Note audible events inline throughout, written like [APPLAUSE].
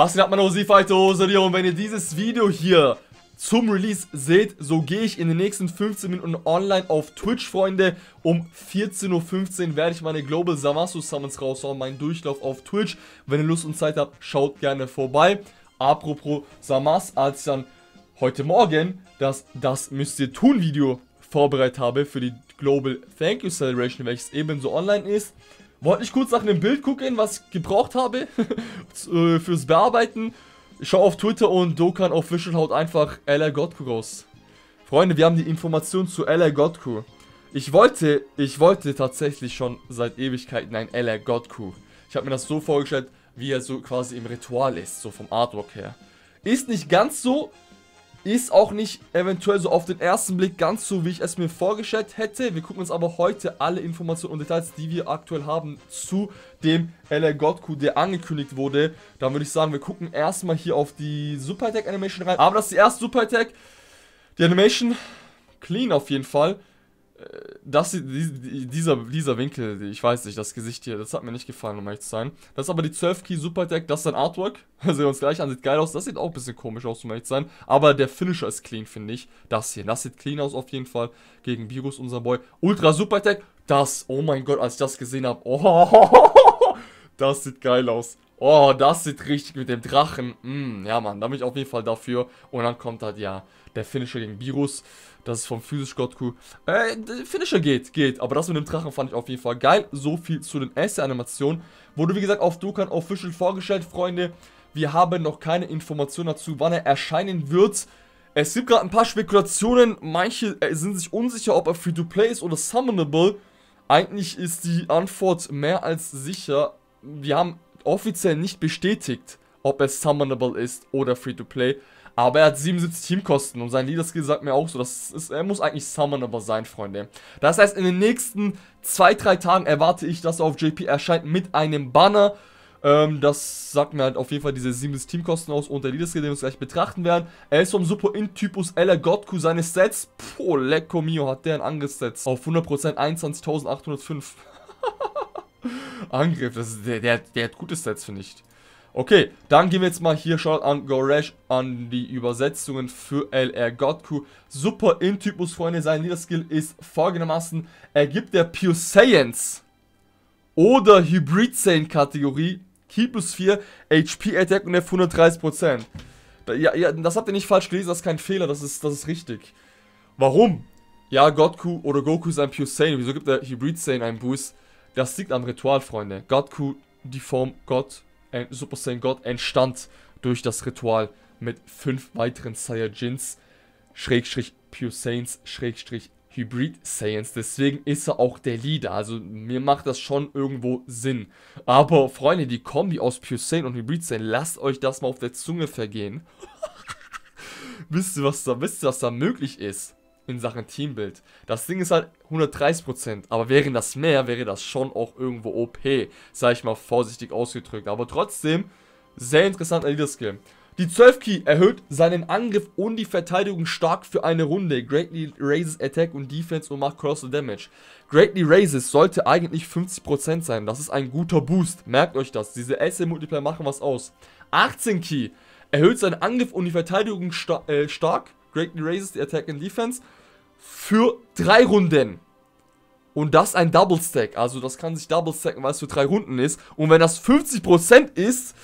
Was geht ab, meine OC-Fighter und wenn ihr dieses Video hier zum Release seht, so gehe ich in den nächsten 15 Minuten online auf Twitch, Freunde. Um 14.15 Uhr werde ich meine Global Samasu Summons raushauen, meinen Durchlauf auf Twitch. Wenn ihr Lust und Zeit habt, schaut gerne vorbei. Apropos Samas, als ich dann heute Morgen das Das müsst ihr tun Video vorbereitet habe für die Global Thank You Celebration, welches ebenso online ist, wollte ich kurz nach einem Bild gucken, was ich gebraucht habe [LAUGHS] äh, fürs Bearbeiten. Ich schaue auf Twitter und Dokan Official haut einfach LR Godku raus. Freunde, wir haben die Information zu LR Godku. Ich wollte, ich wollte tatsächlich schon seit Ewigkeiten ein LR Godku. Ich habe mir das so vorgestellt, wie er so quasi im Ritual ist, so vom Artwork her. Ist nicht ganz so, ist auch nicht eventuell so auf den ersten Blick ganz so, wie ich es mir vorgestellt hätte. Wir gucken uns aber heute alle Informationen und Details, die wir aktuell haben, zu dem LR Godku, der angekündigt wurde. Dann würde ich sagen, wir gucken erstmal hier auf die Super Attack Animation rein. Aber das ist die erste Super Attack. Die Animation, clean auf jeden Fall das, dieser, dieser Winkel, ich weiß nicht, das Gesicht hier, das hat mir nicht gefallen, um ehrlich zu sein. Das ist aber die 12 Key Super Deck, das ist ein Artwork. [LAUGHS] Sehen wir uns gleich an, sieht geil aus. Das sieht auch ein bisschen komisch aus, um ehrlich zu sein. Aber der Finisher ist clean, finde ich. Das hier, das sieht clean aus auf jeden Fall. Gegen Virus, unser Boy. Ultra Super Deck, das, oh mein Gott, als ich das gesehen habe. [LAUGHS] Oh, das sieht geil aus. Oh, das sieht richtig mit dem Drachen. Mm, ja, Mann, da bin ich auf jeden Fall dafür. Und dann kommt halt, ja, der Finisher gegen Virus. Das ist vom physisch Gottku. Äh, Finisher geht, geht. Aber das mit dem Drachen fand ich auf jeden Fall geil. So viel zu den Esse-Animationen. Wurde, wie gesagt, auf Dukan Official vorgestellt, Freunde. Wir haben noch keine Informationen dazu, wann er erscheinen wird. Es gibt gerade ein paar Spekulationen. Manche äh, sind sich unsicher, ob er Free-to-Play ist oder Summonable. Eigentlich ist die Antwort mehr als sicher. Wir haben offiziell nicht bestätigt, ob es Summonable ist oder Free-to-Play. Aber er hat 77 Teamkosten und sein Leader-Skill sagt mir auch so, dass ist, er muss eigentlich Summonable sein, Freunde. Das heißt, in den nächsten 2-3 Tagen erwarte ich, dass er auf JP erscheint mit einem Banner. Ähm, das sagt mir halt auf jeden Fall diese 77 Teamkosten aus und der Leader-Skill, den wir uns gleich betrachten werden. Er ist vom Super-In-Typus LR Godku seine Sets. Puh, lecko mio, hat der einen Angriffssets. Auf 100% 21.805. Angriff. Das ist, der, der, der hat gute Stats, finde ich. Okay, dann gehen wir jetzt mal hier schaut an Goresh an die Übersetzungen für LR Godku. Super In-Typus, Freunde. Sein Leader-Skill ist folgendermaßen. Er gibt der Pure Science oder Hybrid Saiyan Kategorie Key plus 4 HP Attack und F 130%. Ja, ja, das habt ihr nicht falsch gelesen, das ist kein Fehler, das ist, das ist richtig. Warum? Ja, Godku oder Goku ist ein Pure Saiyan. Wieso gibt der Hybrid Saiyan einen Boost? Das liegt am Ritual, Freunde. Godku, die Form Gott, Super Saiyan Gott, entstand durch das Ritual mit fünf weiteren Saiyajins, Schrägstrich Pure Saiyans, Schrägstrich Hybrid Saiyans. Deswegen ist er auch der Leader. Also mir macht das schon irgendwo Sinn. Aber Freunde, die Kombi aus Pure Saiyan und Hybrid Saiyan, lasst euch das mal auf der Zunge vergehen. [LAUGHS] wisst ihr, was da, wisst ihr, was da möglich ist? In Sachen Teambild. Das Ding ist halt 130%, aber wäre das mehr, wäre das schon auch irgendwo OP, sag ich mal vorsichtig ausgedrückt. Aber trotzdem, sehr interessanter Leader-Skill. Die 12 Key erhöht seinen Angriff und die Verteidigung stark für eine Runde. Greatly raises Attack und Defense und macht Colossal Damage. Greatly raises sollte eigentlich 50% sein. Das ist ein guter Boost. Merkt euch das. Diese SM Multiplier machen was aus. 18 Key erhöht seinen Angriff und die Verteidigung sta äh, stark. Greatly raises the Attack and Defense für drei Runden. Und das ein Double Stack. Also das kann sich Double Stacken, weil es für drei Runden ist. Und wenn das 50% ist,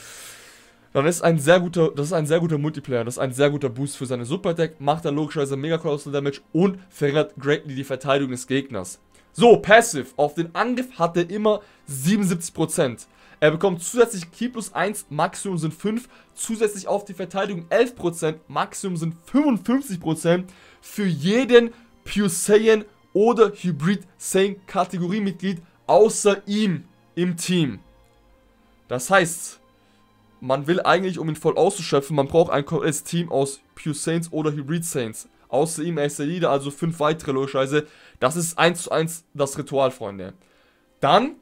dann ist ein sehr guter, das ist ein sehr guter Multiplayer. Das ist ein sehr guter Boost für seine Super Deck. Macht dann logischerweise Mega Colossal Damage und verringert greatly die Verteidigung des Gegners. So, Passive. Auf den Angriff hat er immer 77%. Er bekommt zusätzlich Key plus 1, Maximum sind 5. Zusätzlich auf die Verteidigung 11%, Maximum sind 55% für jeden Pure Saiyan oder Hybrid Saiyan Kategoriemitglied außer ihm im Team. Das heißt, man will eigentlich, um ihn voll auszuschöpfen, man braucht ein komplettes Team aus Pure Saints oder Hybrid Saints. Außer ihm, ist der Leader, also fünf weitere logischerweise. Das ist 1 zu 1 das Ritual, Freunde. Dann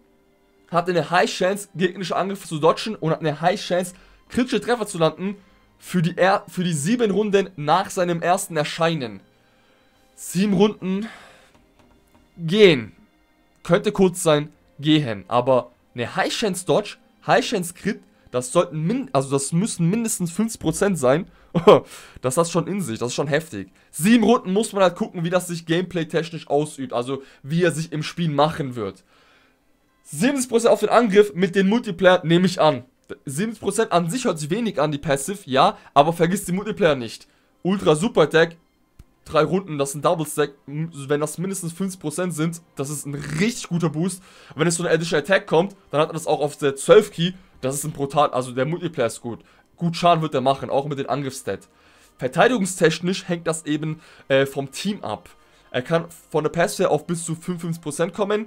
hat eine High Chance, gegnerische Angriffe zu dodgen und hat eine High Chance, kritische Treffer zu landen für die, er für die sieben Runden nach seinem ersten Erscheinen. Sieben Runden gehen. Könnte kurz sein, gehen. Aber eine High Chance Dodge, High Chance Crit, Das sollten min also das müssen mindestens 50% sein. [LAUGHS] das hat schon in sich, das ist schon heftig. Sieben Runden muss man halt gucken, wie das sich gameplay-technisch ausübt, also wie er sich im Spiel machen wird. 70% auf den Angriff mit den Multiplayer nehme ich an. 70% an sich hört sich wenig an, die Passive, ja, aber vergiss die Multiplayer nicht. Ultra Super Attack, drei Runden, das ist ein Double Stack, wenn das mindestens 50% sind, das ist ein richtig guter Boost. Wenn es so eine Additional Attack kommt, dann hat er das auch auf der 12 Key, das ist ein brutal, also der Multiplayer ist gut. Gut Schaden wird er machen, auch mit den Angriffsstat. Verteidigungstechnisch hängt das eben äh, vom Team ab. Er kann von der Pass auf bis zu 55% kommen,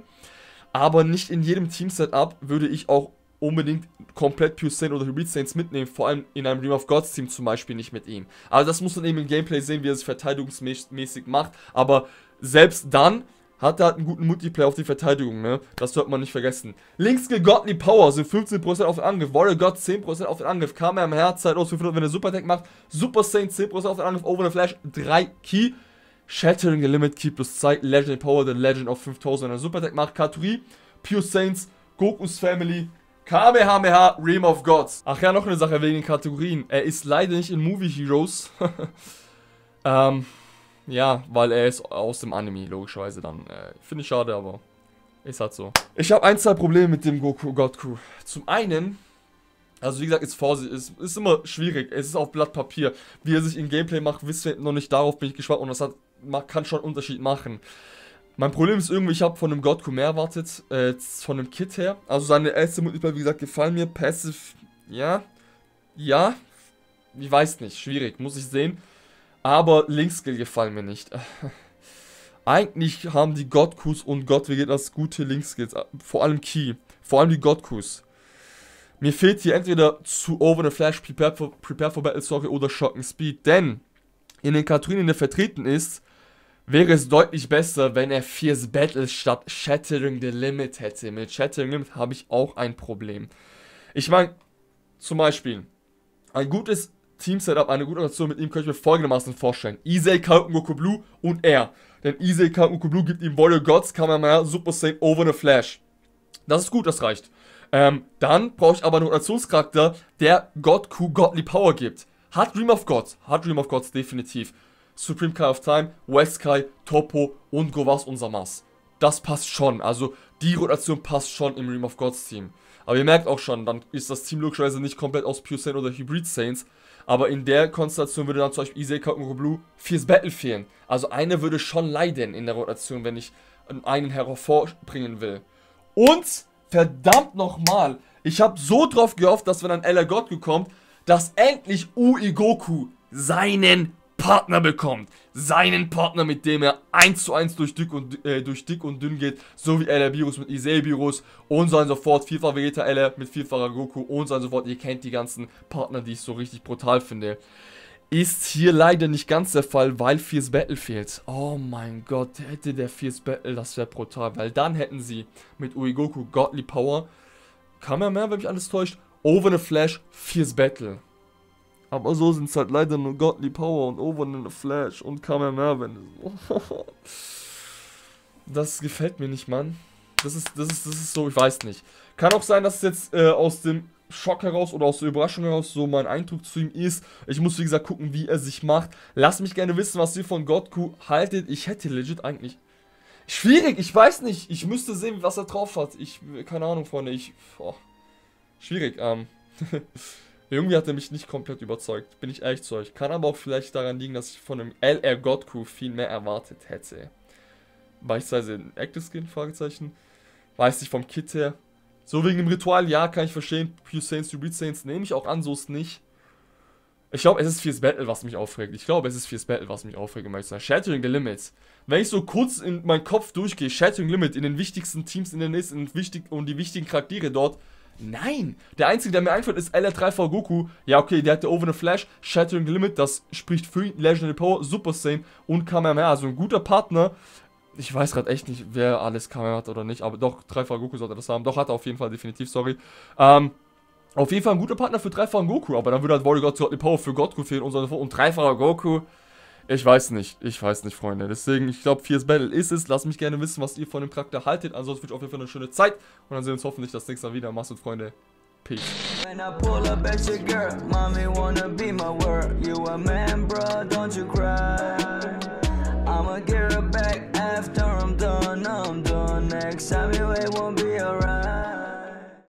aber nicht in jedem Team-Setup würde ich auch unbedingt komplett Pure Saint oder Hybrid Saints mitnehmen, vor allem in einem Dream of Gods Team zum Beispiel nicht mit ihm. Also das muss man eben im Gameplay sehen, wie er sich verteidigungsmäßig macht, aber selbst dann hat er halt einen guten Multiplayer auf die Verteidigung, ne? Das sollte man nicht vergessen. Linkskill Godly Power sind 15% auf den Angriff. Warrior God 10% auf den Angriff. Kamehameha Zeit aus 500, wenn er Super Attack macht. Super Saint 10% auf den Angriff. Over the Flash 3 Key. Shattering the Limit Key plus 2. Legend Power, the Legend of 5000, wenn er Super Attack macht. Katuri. Pure Saints. Goku's Family. Kamehameha, Realm of Gods. Ach ja, noch eine Sache wegen den Kategorien. Er ist leider nicht in Movie Heroes. [LAUGHS] ähm, ja, weil er ist aus dem Anime, logischerweise dann. Äh, Finde ich schade, aber ist halt so. Ich habe ein, zwei Probleme mit dem Goku God Crew. Zum einen, also wie gesagt, ist Vorsicht, ist, ist immer schwierig. Es ist auf Blatt Papier. Wie er sich in Gameplay macht, wissen wir noch nicht. Darauf bin ich gespannt und das hat, kann schon einen Unterschied machen. Mein Problem ist irgendwie, ich habe von einem Godku mehr erwartet, äh, von einem Kit her. Also seine erste Multiplayer, wie gesagt, gefallen mir. Passive, ja, ja, ich weiß nicht, schwierig, muss ich sehen. Aber Linkskill gefallen mir nicht. [LAUGHS] Eigentlich haben die Godkus und Gott, wie geht das, gute Linkskills. Vor allem Key. Vor allem die Godkus. Mir fehlt hier entweder zu Over the Flash, Prepare for, prepare for Battle Story oder Shocking Speed. Denn in den in der vertreten ist, wäre es deutlich besser, wenn er Fierce Battle statt Shattering the Limit hätte. Mit Shattering Limit habe ich auch ein Problem. Ich meine, zum Beispiel, ein gutes Team-Setup, eine gute Rotation mit ihm könnte ich mir folgendermaßen vorstellen. Isei, Goku Blue und er. Denn Isei, Goku Blue gibt ihm Warrior Gods, Kamehameha, Super Saiyan, Over the Flash. Das ist gut, das reicht. Ähm, dann brauche ich aber einen Rotationscharakter, der God Ku Godly Power gibt. Hat Dream of Gods, hat Dream of Gods definitiv. Supreme Kai of Time, Weskai, Topo und Govas und Samas. Das passt schon, also die Rotation passt schon im Dream of Gods Team. Aber ihr merkt auch schon, dann ist das Team logischerweise nicht komplett aus Pure Saint oder Hybrid Saints. Aber in der Konstellation würde dann zum Beispiel Iseka und Blue fürs Battle fehlen. Also eine würde schon leiden in der Rotation, wenn ich einen hervorbringen will. Und, verdammt nochmal, ich habe so drauf gehofft, dass wenn ein Ella Goku kommt, dass endlich Ui Goku seinen Partner bekommt. Seinen Partner, mit dem er 1 zu 1 durch dick und, äh, durch dick und dünn geht. So wie LR Virus mit Isei Virus und so und so fort. Vielfach Vegeta LR mit vielfacher Goku und so und fort. Ihr kennt die ganzen Partner, die ich so richtig brutal finde. Ist hier leider nicht ganz der Fall, weil Fierce Battle fehlt. Oh mein Gott, hätte der Fierce Battle, das wäre brutal. Weil dann hätten sie mit Uegoku Godly Power, kann man mehr, wenn mich alles täuscht, Over the Flash, Fierce Battle. Aber so sind es halt leider nur Godly Power und Over in the Flash und Kamehameha. [LAUGHS] das gefällt mir nicht, Mann. Das ist, das ist, das ist so, ich weiß nicht. Kann auch sein, dass es jetzt äh, aus dem Schock heraus oder aus der Überraschung heraus so mein Eindruck zu ihm ist. Ich muss, wie gesagt, gucken, wie er sich macht. Lasst mich gerne wissen, was ihr von Godku haltet. Ich hätte legit eigentlich... Schwierig, ich weiß nicht. Ich müsste sehen, was er drauf hat. Ich, keine Ahnung, Freunde. Ich, oh. Schwierig, ähm... [LAUGHS] Irgendwie hat er mich nicht komplett überzeugt, bin ich ehrlich zu euch. Kann aber auch vielleicht daran liegen, dass ich von einem LR God Crew viel mehr erwartet hätte. Beispielsweise ein Active Skin, Fragezeichen. Weiß nicht vom Kit her. So wegen dem Ritual, ja, kann ich verstehen. Pure Saints, Hybrid Saints nehme ich auch an, so ist nicht. Ich glaube, es ist Fierce Battle, was mich aufregt. Ich glaube, es ist Fierce Battle, was mich aufregt, um ehrlich Shattering the Limits. Wenn ich so kurz in meinen Kopf durchgehe, Shattering Limit in den wichtigsten Teams in der wichtig, und die wichtigen Charaktere dort, Nein, der einzige, der mir einfällt, ist LR3V Goku. Ja, okay, der hatte Over the Flash, Shattering Limit, das spricht für ihn, Legendary Power, Super Saiyan und Kamehameha. Also ein guter Partner. Ich weiß gerade echt nicht, wer alles Kamehameha hat oder nicht, aber doch, 3V Goku sollte das haben. Doch, hat er auf jeden Fall, definitiv, sorry. Ähm, auf jeden Fall ein guter Partner für 3V Goku, aber dann würde halt Warrior God Power für Goku fehlen und so. Und 3V Goku, ich weiß nicht, ich weiß nicht, Freunde. Deswegen, ich glaube, Fierce Battle ist es. Lasst mich gerne wissen, was ihr von dem Charakter haltet. Ansonsten wünsche ich auf jeden Fall eine schöne Zeit. Und dann sehen wir uns hoffentlich das nächste Mal wieder. Macht's gut, Freunde. Peace. When I pull up at your girl, mommy wanna be my word. You a man, bruh, don't you cry. I'ma get her back after I'm done, I'm done. Next time you ain't won't be alright.